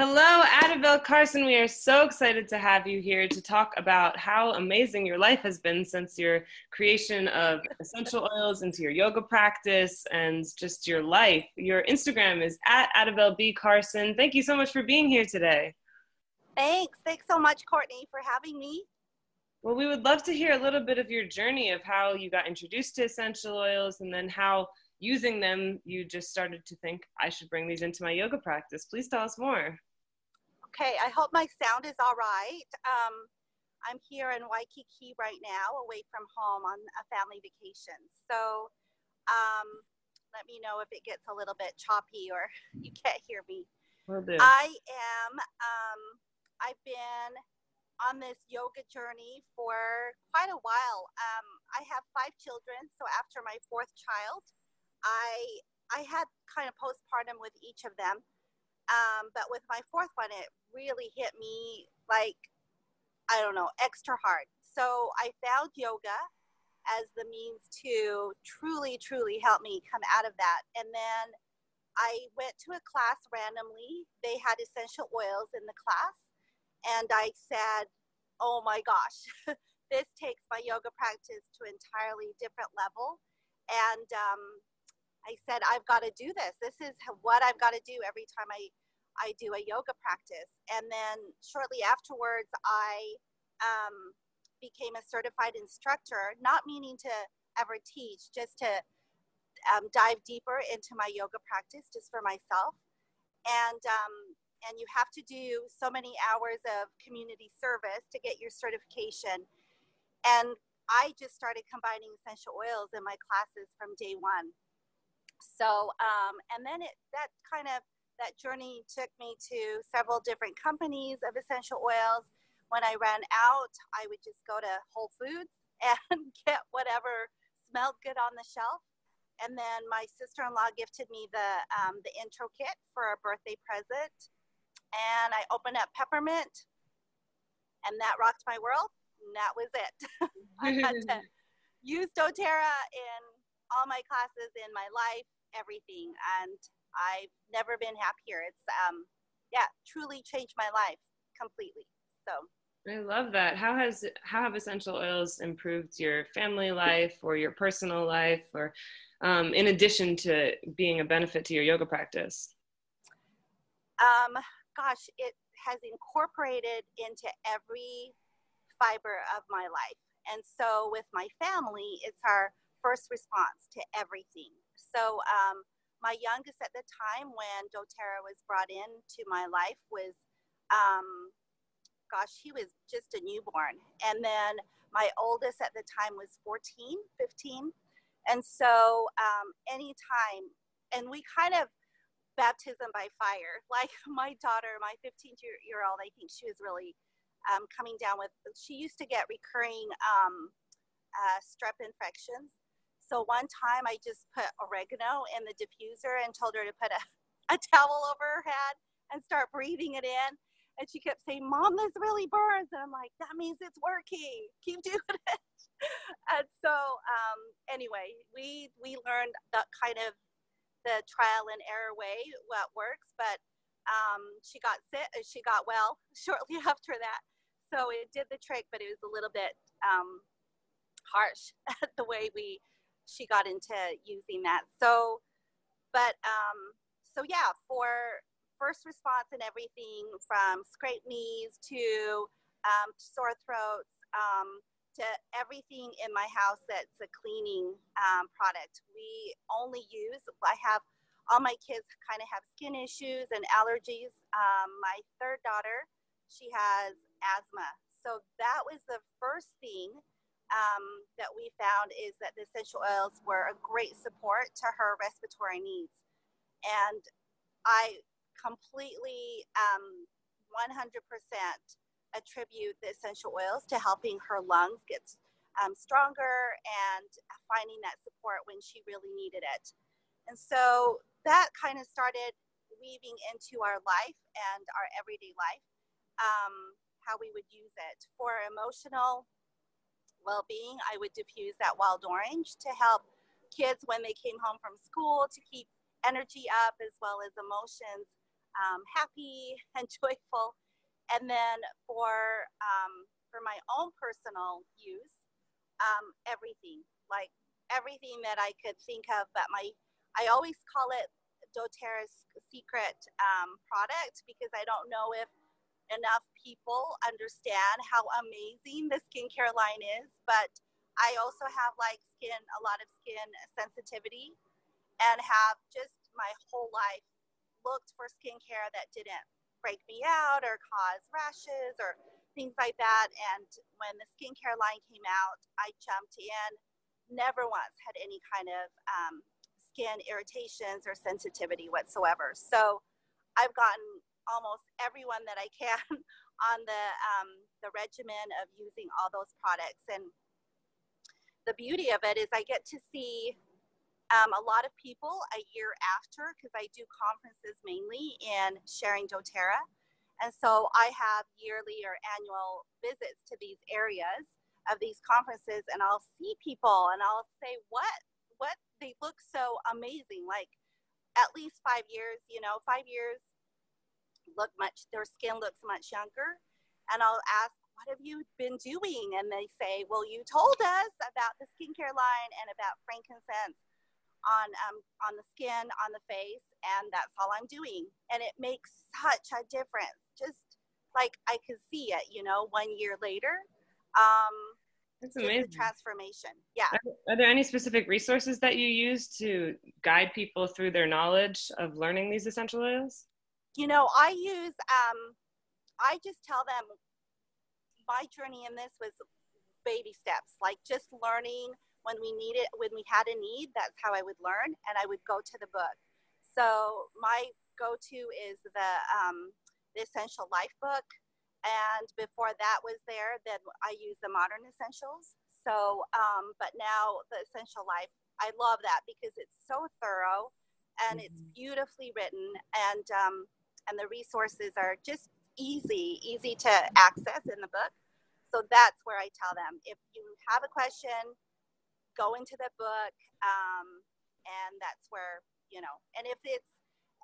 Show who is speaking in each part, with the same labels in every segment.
Speaker 1: Hello, Adabelle Carson. We are so excited to have you here to talk about how amazing your life has been since your creation of essential oils into your yoga practice and just your life. Your Instagram is at Adabelle B. Carson. Thank you so much for being here today.
Speaker 2: Thanks. Thanks so much, Courtney, for having me.
Speaker 1: Well, we would love to hear a little bit of your journey of how you got introduced to essential oils and then how using them you just started to think, I should bring these into my yoga practice. Please tell us more.
Speaker 2: Okay, I hope my sound is all right. Um, I'm here in Waikiki right now, away from home on a family vacation. So um, let me know if it gets a little bit choppy or you can't hear me. I am, um, I've been on this yoga journey for quite a while. Um, I have five children, so after my fourth child, I I had kind of postpartum with each of them. Um, but with my fourth one, it really hit me like, I don't know, extra hard. So I found yoga as the means to truly, truly help me come out of that. And then I went to a class randomly. They had essential oils in the class. And I said, oh my gosh, this takes my yoga practice to an entirely different level. And um, I said, I've got to do this. This is what I've got to do every time I, I do a yoga practice. And then shortly afterwards, I um, became a certified instructor, not meaning to ever teach, just to um, dive deeper into my yoga practice just for myself. And, um, and you have to do so many hours of community service to get your certification. And I just started combining essential oils in my classes from day one. So, um, and then it, that kind of, that journey took me to several different companies of essential oils. When I ran out, I would just go to Whole Foods and get whatever smelled good on the shelf. And then my sister-in-law gifted me the um, the intro kit for a birthday present, and I opened up peppermint, and that rocked my world. And that was it. I had to use DoTerra in all my classes in my life, everything. And I've never been happier. It's, um, yeah, truly changed my life completely. So.
Speaker 1: I love that. How has how have essential oils improved your family life or your personal life, or um, in addition to being a benefit to your yoga practice?
Speaker 2: Um, gosh, it has incorporated into every fiber of my life, and so with my family, it's our first response to everything. So um, my youngest at the time when doTERRA was brought into my life was, um, gosh, he was just a newborn. And then my oldest at the time was 14, 15. And so um, anytime, and we kind of baptism by fire, like my daughter, my 15 year old, I think she was really um, coming down with, she used to get recurring um, uh, strep infections. So one time I just put oregano in the diffuser and told her to put a, a towel over her head and start breathing it in. And she kept saying, Mom, this really burns. And I'm like, that means it's working. Keep doing it. and so um, anyway, we we learned that kind of the trial and error way what works, but um, she got sick. She got well shortly after that. So it did the trick, but it was a little bit um, harsh the way we she got into using that. So, but um, so yeah, for first response and everything from scraped knees to um, sore throats um, to everything in my house that's a cleaning um, product. We only use, I have all my kids kind of have skin issues and allergies. Um, my third daughter, she has asthma. So that was the first thing um, that we found is that the essential oils were a great support to her respiratory needs. And I completely um, 100% attribute the essential oils to helping her lungs get um, stronger and finding that support when she really needed it. And so that kind of started weaving into our life and our everyday life, um, how we would use it for emotional well being, I would diffuse that wild orange to help kids when they came home from school to keep energy up as well as emotions um, happy and joyful. And then for um, for my own personal use, um, everything like everything that I could think of. But my I always call it doTERRA's secret um, product because I don't know if enough people understand how amazing the skincare line is. But I also have like skin, a lot of skin sensitivity, and have just my whole life looked for skincare that didn't break me out or cause rashes or things like that. And when the skincare line came out, I jumped in. Never once had any kind of um, skin irritations or sensitivity whatsoever. So I've gotten almost everyone that I can on the um, the regimen of using all those products. And the beauty of it is I get to see um, a lot of people a year after because I do conferences mainly in sharing doTERRA. And so I have yearly or annual visits to these areas of these conferences and I'll see people and I'll say, what, what, they look so amazing. Like at least five years, you know, five years look much, their skin looks much younger. And I'll ask, what have you been doing? And they say, well, you told us about the skincare line and about frankincense on um, on the skin, on the face, and that's all I'm doing. And it makes such a difference. Just like I could see it, you know, one year later. Um,
Speaker 1: that's amazing.
Speaker 2: transformation. Yeah.
Speaker 1: Are, are, there any specific resources that you use to guide people through their knowledge of learning these essential oils?
Speaker 2: You know, I use, um, I just tell them my journey in this was baby steps, like just learning when we needed when we had a need that's how i would learn and i would go to the book so my go-to is the um, the essential life book and before that was there then i use the modern essentials so um, but now the essential life i love that because it's so thorough and mm-hmm. it's beautifully written and um, and the resources are just easy easy to access in the book. So that's where i tell them if you have a question go into the book um, and that's where you know and if it's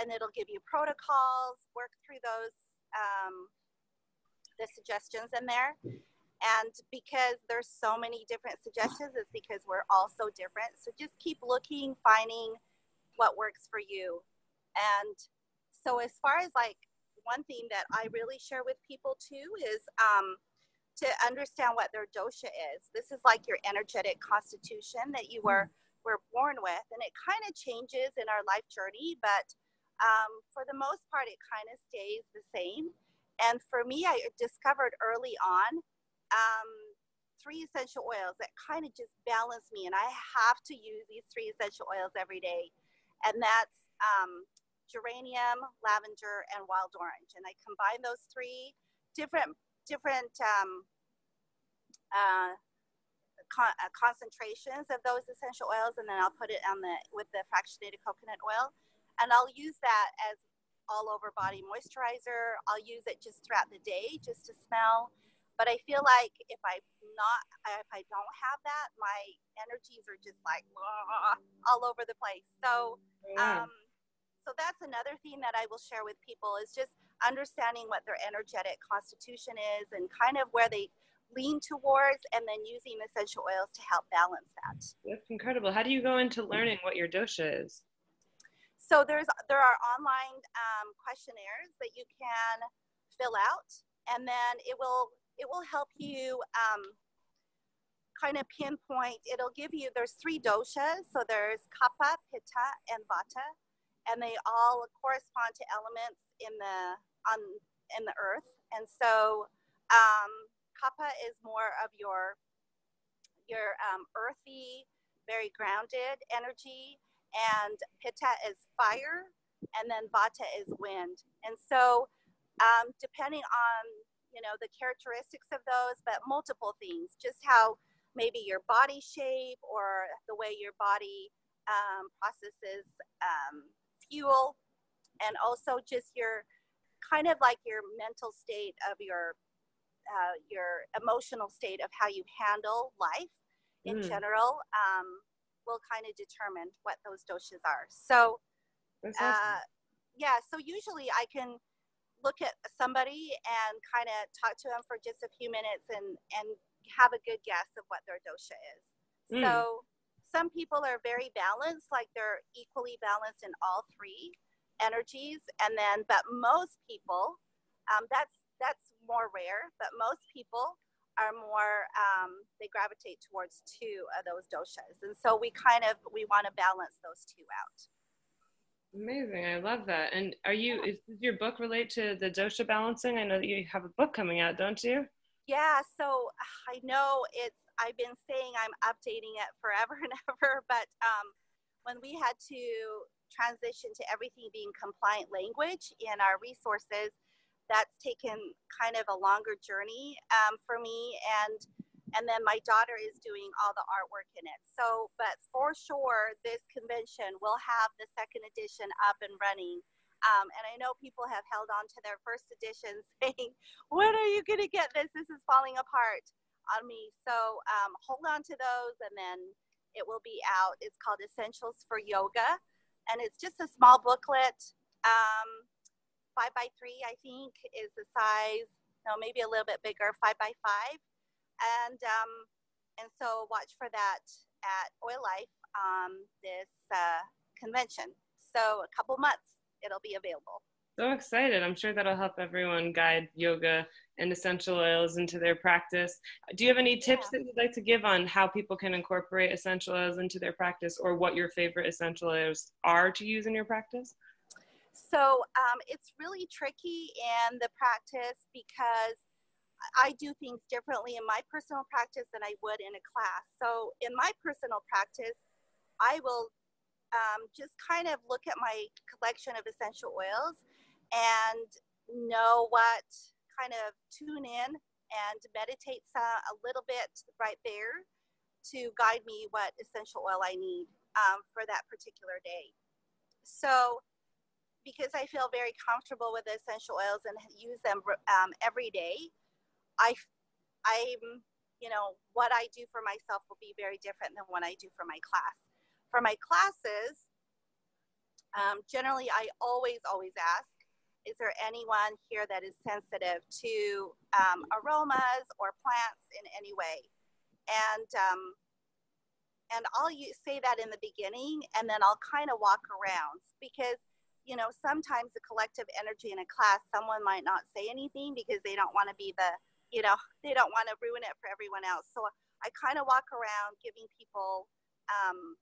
Speaker 2: and it'll give you protocols work through those um, the suggestions in there. And because there's so many different suggestions it's because we're all so different. So just keep looking finding what works for you. And so as far as like one thing that i really share with people too is um, to understand what their dosha is. This is like your energetic constitution that you were were born with, and it kind of changes in our life journey, but um, for the most part, it kind of stays the same. And for me, I discovered early on um, three essential oils that kind of just balance me, and I have to use these three essential oils every day, and that's um, geranium, lavender, and wild orange. And I combine those three different different um, uh, con- uh, concentrations of those essential oils, and then I'll put it on the with the fractionated coconut oil, and I'll use that as all over body moisturizer. I'll use it just throughout the day just to smell. But I feel like if I'm not, if I don't have that, my energies are just like all over the place. So, um, so that's another thing that I will share with people is just understanding what their energetic constitution is and kind of where they lean towards and then using essential oils to help balance that.
Speaker 1: That's incredible. How do you go into learning what your dosha is?
Speaker 2: So there's there are online um, questionnaires that you can fill out, and then it will it will help you um, kind of pinpoint. It'll give you there's three doshas. So there's kapha, pitta, and vata, and they all correspond to elements in the on in the earth. And so um, is more of your your um, earthy, very grounded energy, and pitta is fire, and then vata is wind. And so, um, depending on you know the characteristics of those, but multiple things, just how maybe your body shape or the way your body um, processes um, fuel, and also just your kind of like your mental state of your uh, your emotional state of how you handle life in mm. general um, will kind of determine what those doshas are. So, uh, yeah, so usually I can look at somebody and kind of talk to them for just a few minutes and and have a good guess of what their dosha is. Mm. So some people are very balanced, like they're equally balanced in all three energies, and then but most people, um, that's that's more rare, but most people are more um, they gravitate towards two of those doshas, and so we kind of we want to balance those two out.
Speaker 1: Amazing. I love that. And are you, is, does your book relate to the dosha balancing? I know that you have a book coming out, don't you?
Speaker 2: Yeah. So I know it's, I've been saying I'm updating it forever and ever, but um, when we had to transition to everything being compliant language in our resources, that's taken kind of a longer journey um, for me. And and then my daughter is doing all the artwork in it. So, but for sure, this convention will have the second edition up and running. Um, and I know people have held on to their first edition saying, When are you going to get this? This is falling apart on me. So, um, hold on to those and then it will be out. It's called Essentials for Yoga. And it's just a small booklet. Um, five by three, I think, is the size. No, maybe a little bit bigger, five by five and um, and so watch for that at Oil Life um, this uh, convention. So a couple months it'll be available.
Speaker 1: So excited! I'm sure that'll help everyone guide yoga and essential oils into their practice. Do you have any tips yeah. that you'd like to give on how people can incorporate essential oils into their practice, or what your favorite essential oils are to use in your practice?
Speaker 2: So um, it's really tricky in the practice because I do things differently in my personal practice than I would in a class. So, in my personal practice, I will um, just kind of look at my collection of essential oils and know what kind of tune in and meditate a little bit right there to guide me what essential oil I need um, for that particular day. So, because I feel very comfortable with essential oils and use them um, every day, I, I'm, you know, what I do for myself will be very different than what I do for my class. For my classes, um, generally I always, always ask, is there anyone here that is sensitive to um, aromas or plants in any way? And um, and I'll say that in the beginning, and then I'll kind of walk around because you know sometimes the collective energy in a class, someone might not say anything because they don't want to be the you know, they don't want to ruin it for everyone else. So I kind of walk around giving people um,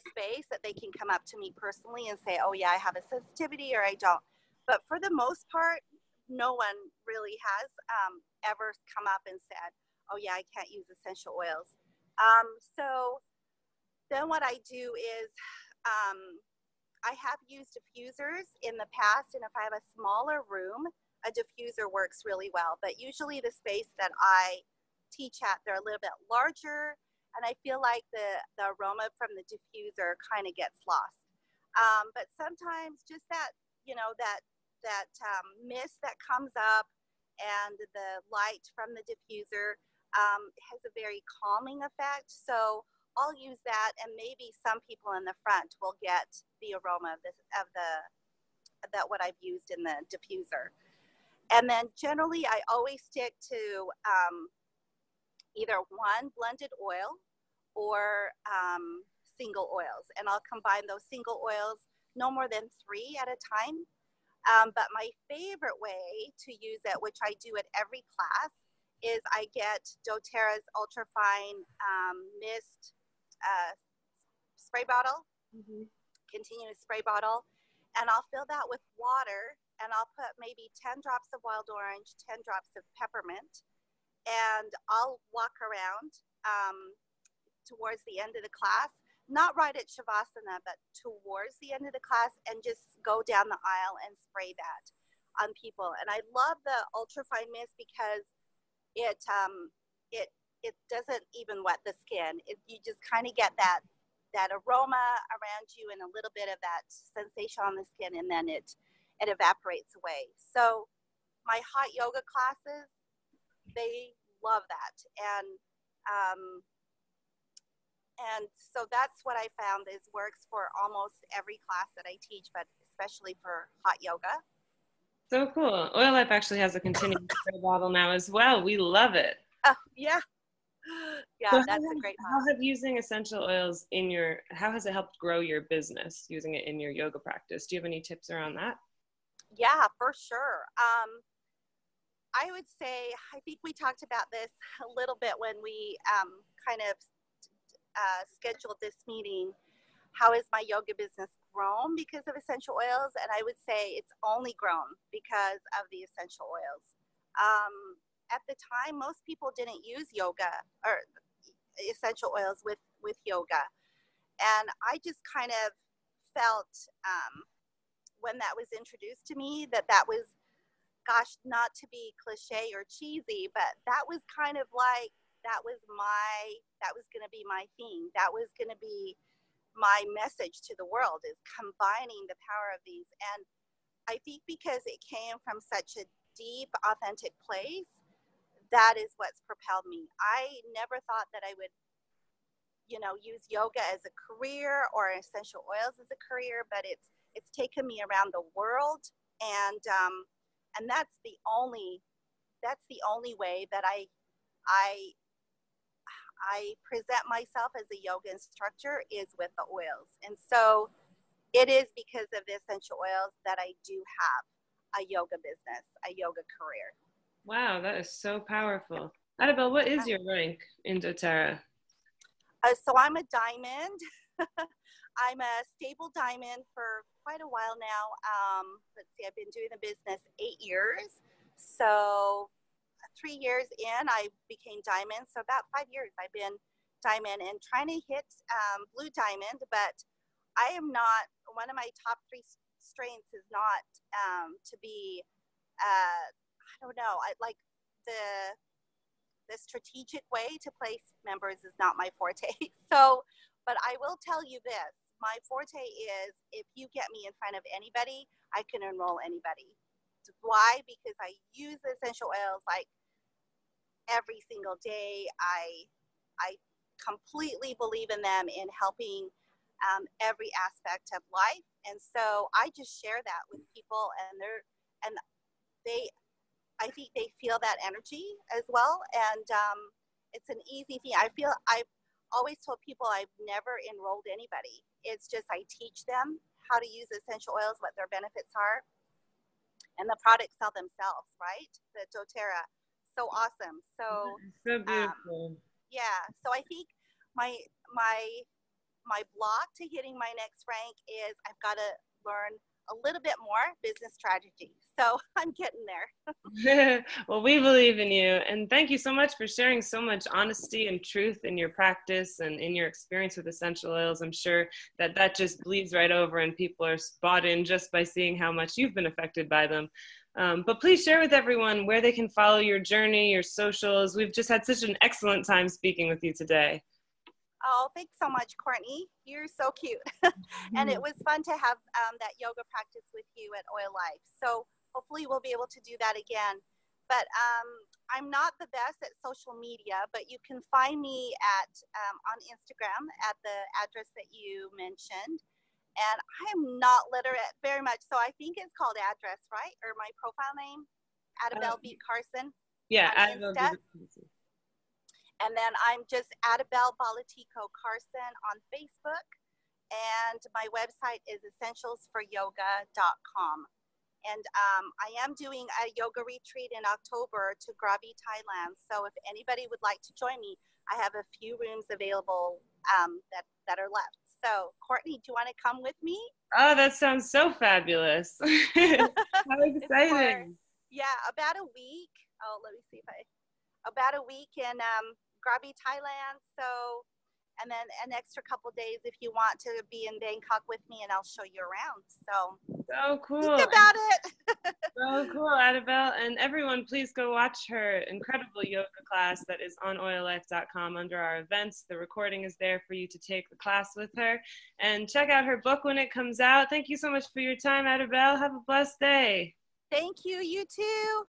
Speaker 2: space that they can come up to me personally and say, oh, yeah, I have a sensitivity or I don't. But for the most part, no one really has um, ever come up and said, oh, yeah, I can't use essential oils. Um, so then what I do is um, I have used diffusers in the past, and if I have a smaller room, a diffuser works really well. But usually the space that I teach at, they're a little bit larger, and I feel like the, the aroma from the diffuser kind of gets lost. Um, but sometimes just that, you know, that, that um, mist that comes up and the light from the diffuser um, has a very calming effect. So I'll use that, and maybe some people in the front will get the aroma of, this, of the that what I've used in the diffuser. And then generally, I always stick to um, either one blended oil or um, single oils. And I'll combine those single oils no more than three at a time. Um, but my favorite way to use it, which I do at every class, is I get doTERRA's ultrafine um, mist uh, spray bottle, mm-hmm. continuous spray bottle, and I'll fill that with water and I'll put maybe 10 drops of wild orange, 10 drops of peppermint, and I'll walk around um, towards the end of the class, not right at Shavasana, but towards the end of the class, and just go down the aisle and spray that on people. And I love the ultrafine mist because it um, it it doesn't even wet the skin. It, you just kind of get that that aroma around you and a little bit of that sensation on the skin, and then it it evaporates away. So my hot yoga classes, they love that. And um, and so that's what I found is works for almost every class that I teach, but especially for hot yoga.
Speaker 1: So cool. Oil Life actually has a continuous bottle now as well. We love it.
Speaker 2: Oh, yeah. Yeah, so that's
Speaker 1: a
Speaker 2: great
Speaker 1: model. How have using essential oils in your, how has it helped grow your business using it in your yoga practice? Do you have any tips around that?
Speaker 2: Yeah, for sure. Um, I would say, I think we talked about this a little bit when we um, kind of uh, scheduled this meeting. How has my yoga business grown because of essential oils? And I would say it's only grown because of the essential oils. Um, at the time, most people didn't use yoga or essential oils with, with yoga. And I just kind of felt um, when that was introduced to me that that was gosh, not to be cliche or cheesy, but that was kind of like that was my that was going to be my theme. That was going to be my message to the world is combining the power of these. And I think because it came from such a deep, authentic place, that is what's propelled me. I never thought that I would, you know, use yoga as a career or essential oils as a career, but it's it's taken me around the world and um, and that's the only that's the only way that I I I present myself as a yoga instructor is with the oils. And so it is because of the essential oils that I do have a yoga business, a yoga career.
Speaker 1: Wow, that is so powerful. Annabelle, what is your rank in doTERRA?
Speaker 2: Uh, so I'm a diamond. I'm a stable diamond for quite a while now. Um, let's see, I've been doing the business eight years. So three years in, I became diamond. So about five years, I've been diamond and trying to hit um, blue diamond. But I am not one of my top three strengths is not um, to be. Uh, I don't know. I like the the strategic way to place members is not my forte. So, but I will tell you this my forte is if you get me in front of anybody, I can enroll anybody. Why? Because I use essential oils like every single day. I I completely believe in them in helping um, every aspect of life, and so I just share that with people, and they're and they, I think they feel that energy as well, and um, it's an easy thing. I feel I always told people I've never enrolled anybody. It's just I teach them how to use essential oils, what their benefits are, and the products sell themselves, right? The doTERRA. So awesome. So,
Speaker 1: so um, beautiful. Um,
Speaker 2: yeah. So I think my my my block to hitting my next rank is I've got to learn a little bit more business strategy. So I'm getting
Speaker 1: there. well, we believe in you. And thank you so much for sharing so much honesty and truth in your practice and in your experience with essential oils. I'm sure that that just bleeds right over and people are bought in just by seeing how much you've been affected by them. Um, but please share with everyone where they can follow your journey, your socials. We've just had such an excellent time speaking with you today.
Speaker 2: Oh, thanks so much, Courtney. You're so cute. and it was fun to have um, that yoga practice with you at Oil Life. So hopefully we'll be able to do that again. But um, I'm not the best at social media, but you can find me at um, on Instagram at the address that you mentioned. And I am not literate very much, so I think it's called address, right? Or my profile name, Adabelle uh, B. Carson.
Speaker 1: Yeah, Adabelle
Speaker 2: B. And then I'm just Adabelle Balatico Carson on Facebook. And my website is essentialsforyoga.com. And um, I am doing a yoga retreat in October to Krabi, Thailand. So if anybody would like to join me, I have a few rooms available um, that, that are left. So, Courtney, do you want to come with me?
Speaker 1: Oh, that sounds so fabulous. How exciting.
Speaker 2: yeah, about a week. Oh, let me see if I, about a week in um, Krabi, Thailand. So, and then an extra couple days if you want to be in Bangkok with me, and I'll show you around. So,
Speaker 1: so cool.
Speaker 2: Think about it.
Speaker 1: so cool, Adabelle. And everyone, please go watch her incredible yoga class that is on oillife.com under our events. The recording is there for you to take the class with her. And check out her book when it comes out. Thank you so much for your time, Adabelle. Have a blessed day.
Speaker 2: Thank you. You too.